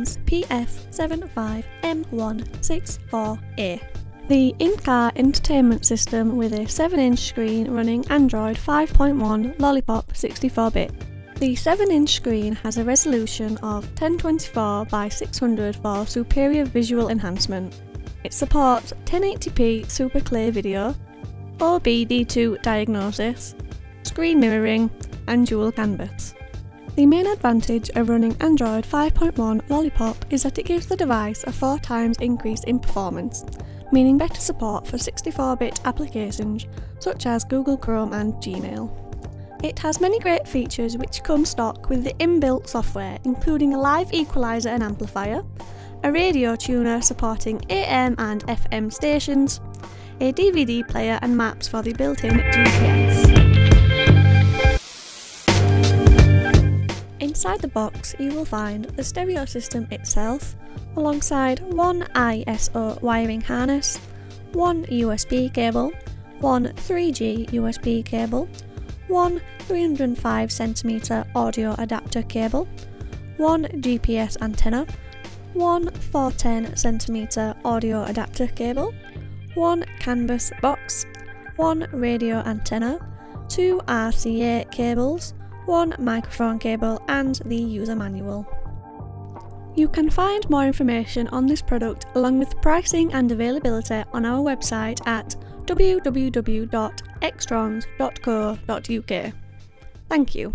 Xtrons PF75M164A. The in-car entertainment system with a 7-inch screen running Android 5.1 Lollipop 64-bit. The 7-inch screen has a resolution of 1024 by 600 for superior visual enhancement. It supports 1080p Super Clear video, OBD2 diagnosis, screen mirroring, and dual CANbus. The main advantage of running Android 5.1 Lollipop is that it gives the device a 4 times increase in performance, meaning better support for 64-bit applications such as Google Chrome and Gmail. It has many great features which come stock with the inbuilt software, including a live equaliser and amplifier, a radio tuner supporting AM and FM stations, a DVD player and maps for the built-in GPS. Inside the box you will find the stereo system itself, alongside one ISO wiring harness, one USB cable, one 3G USB cable, one 305cm audio adapter cable, one GPS antenna, one 410cm audio adapter cable, one CANbus box, one radio antenna, two RCA cables, one microphone cable and the user manual. You can find more information on this product along with pricing and availability on our website at www.xtrons.co.uk. Thank you.